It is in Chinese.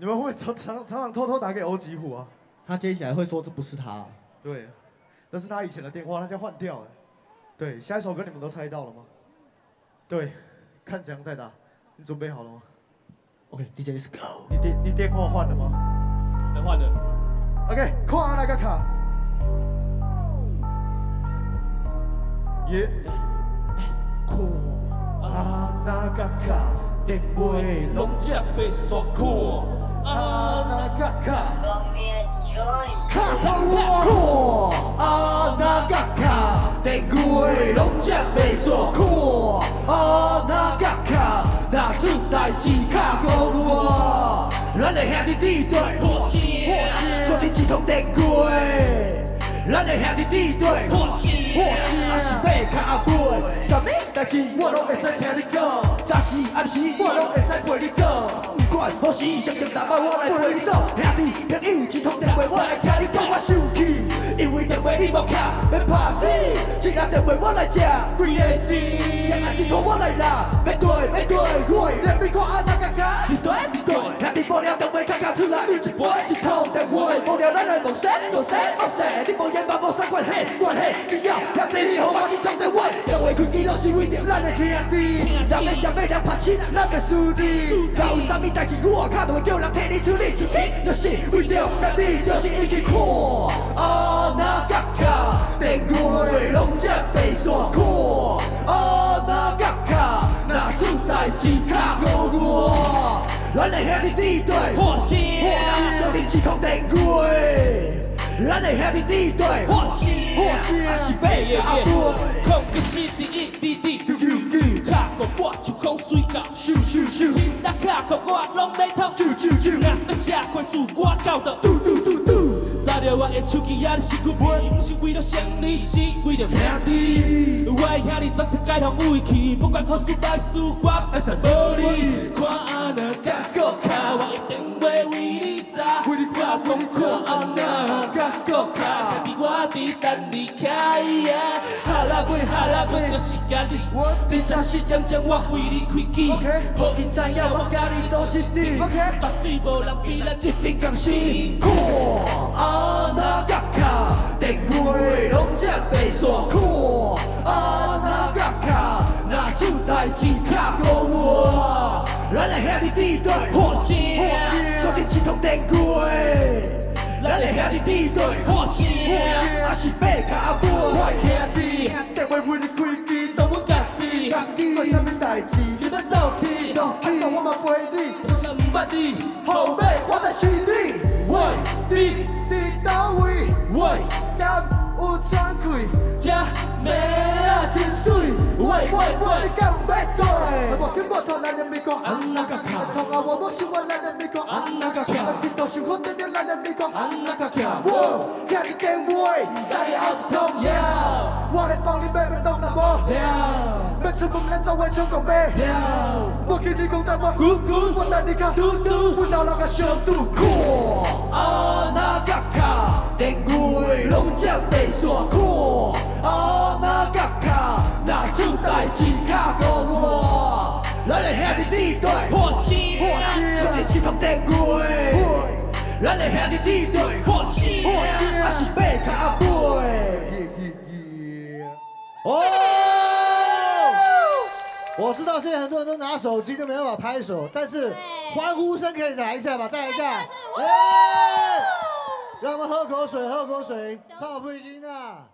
你们会不会常常常常偷偷打给欧吉虎啊？他接起来会说这不是他。对，那是他以前的电话，他现在换掉了。对，下一首歌你们都猜到了吗？对，看怎样再打。你准备好了吗？OK，DJ，Let's go。你电你电话换了吗？来换了。OK，跨那个卡。耶。看啊那个卡，电话拢接袂煞看啊那个卡。看我，啊那个卡，电话拢接袂煞看啊那个卡，若出代志卡给我，咱的兄弟弟对，火线，锁定一通电话，咱的兄弟弟对，火线，还是要卡尾，啥物代志我拢会使听你讲，早时暗时我拢会使陪你讲。好时常常打扮我来陪你走，兄弟朋友一通电话我来听你讲我生气，因为电话你无卡要拍子，一下电话我来吃几个钱，夜晚一通我来拿，要对要对，我连边看咱来无说无说无说，你无烟嘛无啥关系关系，只要兄弟你好我一通电话，电话开机拢是为着咱的兄弟，咱要吃要聊拍钱，咱要输你，有啥物代志？我卡都会叫人替你处理，出去就是为着家己，就是一起看。啊那嘎卡，电话拢接袂线看。啊那嘎卡，若出代志卡给我。咱的兄弟弟对，火线，决定一通电话。咱的兄弟弟对，火线，还是被卡过。空气七第一，滴滴滴滴，卡过我就讲水到，咻咻咻，真那卡过我拢在痛，啾啾啾，若要下快速我搞到，嘟嘟嘟嘟，查着我的手机也是困眠，不是为了想你，是为了兄弟。我的兄弟全世界通有气，不管好事坏事，我爱上无你。看阿那卡过卡，我一定会查，为你查，讲看阿那卡过卡我伫等你开呀。哈拉贵哈拉贵就是家己，你早四点钟我为你开机，好因知影我家己倒一滴，绝对无人比咱这边更辛苦。啊那嘎卡，电话拢接袂线看。啊那嘎卡，若出代志卡给我，咱来兄弟弟对，火线，锁定一通电话。咱的兄弟。弟。对，火线，还是要卡尾。我兄弟，电话为你开机，当阮家己，做啥物代志，你要倒去，安怎我嘛陪你，我想毋捌你，后尾我才是你。喂，你伫倒位？喂，敢有喘气？这妹啊真水，喂喂喂，你敢有要对？我紧无拖咱的美国，安那个卡，从后我无想我咱的美国，安那个卡，去到想好点点咱的美国，安那个卡，我听你电话，打你后一通，我来帮你买便当若无，要出门咱做伙抢公买，我跟你讲但我咕咕，我等你卡嘟嘟，阮头人个上拄看啊那个卡，电话拢接袂线看。啊那个卡，若出代志卡，咱的兄弟弟对，火线，还是要卡尾。哦，我知道现在很多人都拿手机都没办法拍手，但是欢呼声可以来一下吧，再来一下，让我们喝口水，喝口水，差不多音啊。